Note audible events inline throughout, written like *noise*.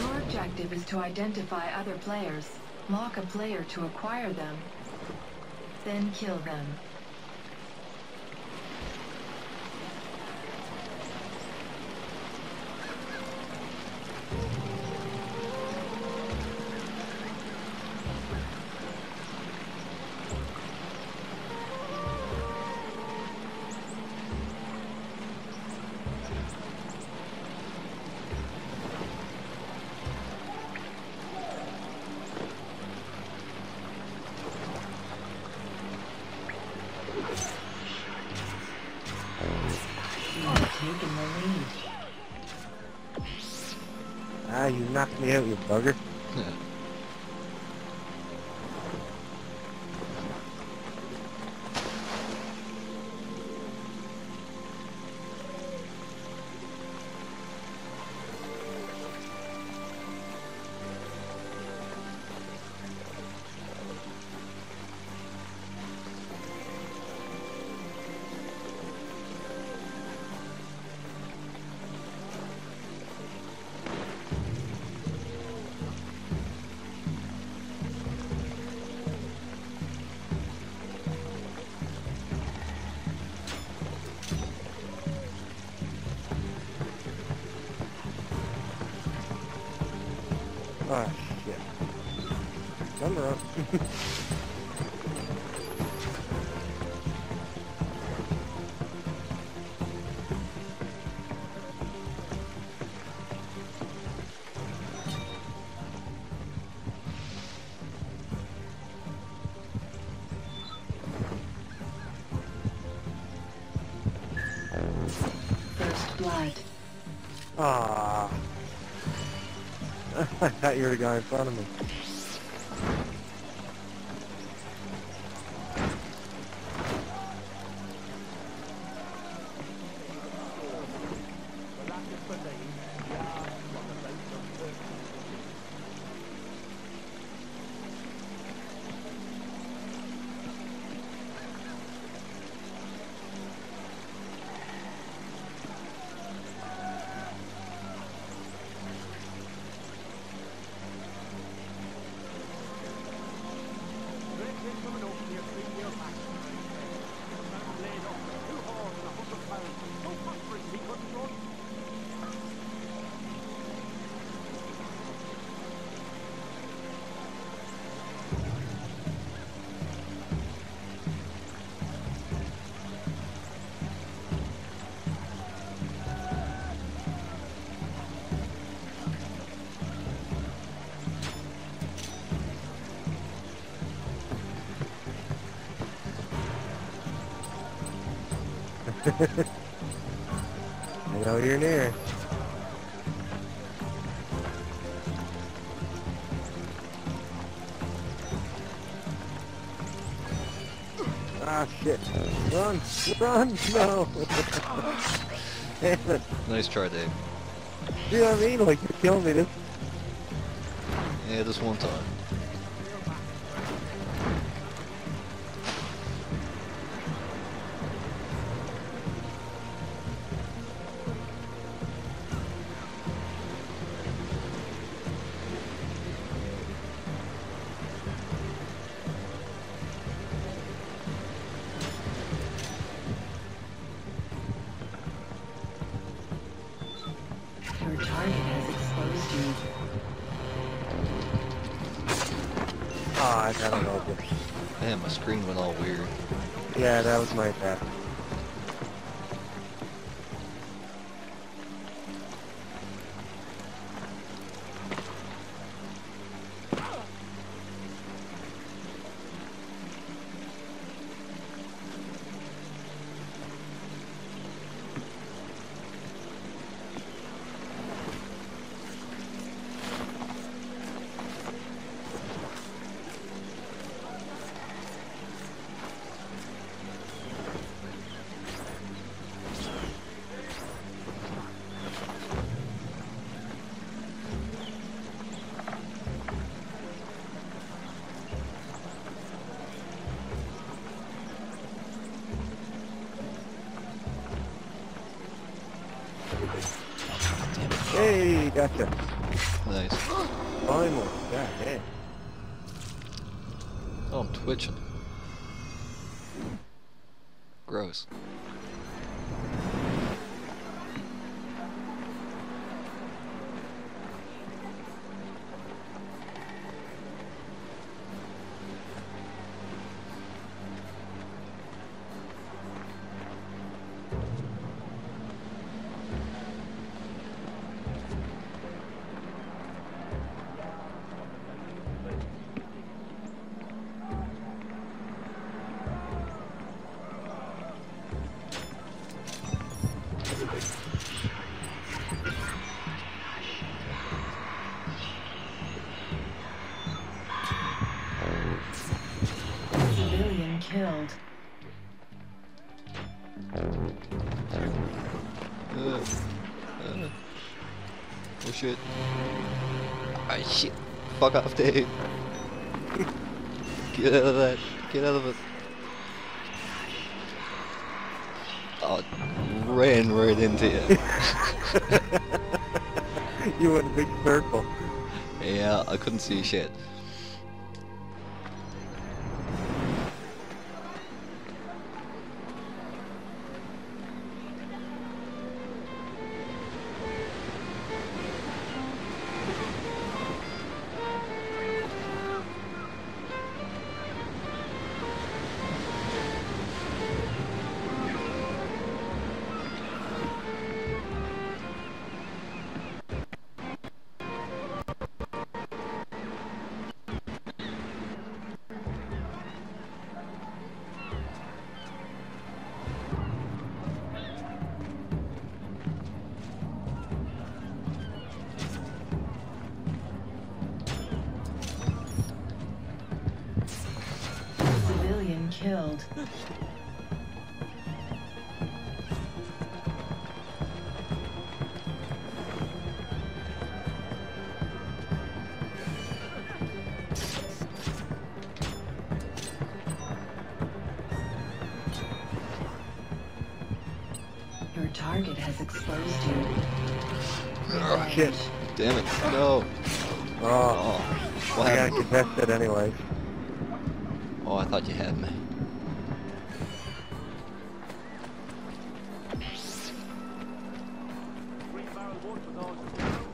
Your objective is to identify other players, lock a player to acquire them, then kill them. Knocked me out, you bugger. First blood. Ah. *laughs* I thought you were the guy in front of me. I know you're near. Ah, shit. Run! Run! No! *laughs* Nice try, Dave. See what I mean? Like, you're killing me. This Yeah, just one time. Ah, I got it open. Man, my screen went all weird. Yeah, that was my bad. Gotcha. Nice. Finally. God damn. Oh, I'm twitching. Gross. Uh, uh. Oh shit. Ah shit. Fuck off, Dave. Get out of that. Get out of it. Oh, ran right into you. *laughs* you went a big circle. yeah, I couldn't see shit. Your target has exposed you. Oh, shit. Damn it. No. Oh, Oh. What I got happened? contested anyways. Oh, I thought you had me. morto da onde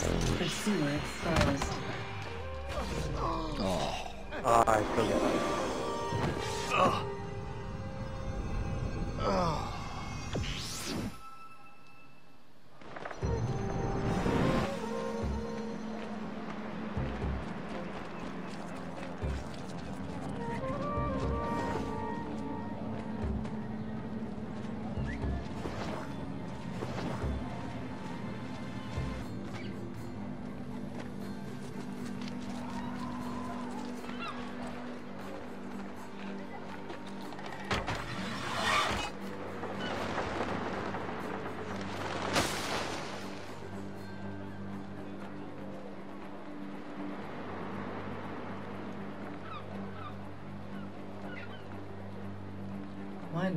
Pursuer exposed. Oh. Oh, I forget.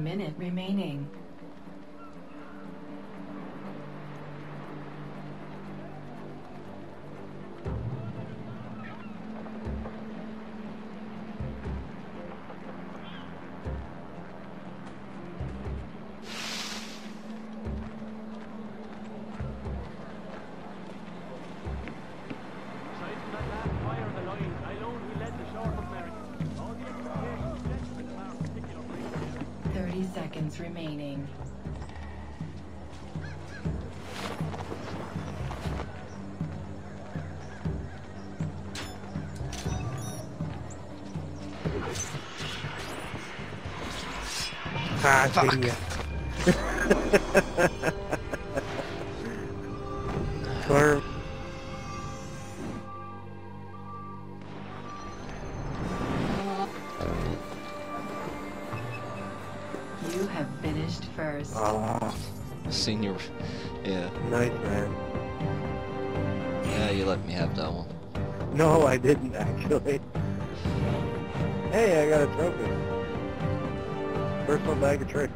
Minute remaining. Seconds remaining. Ah, see ya. Swerve. You let me have that one. No, I didn't actually. Hey, I got a trophy. First one bag of tricks.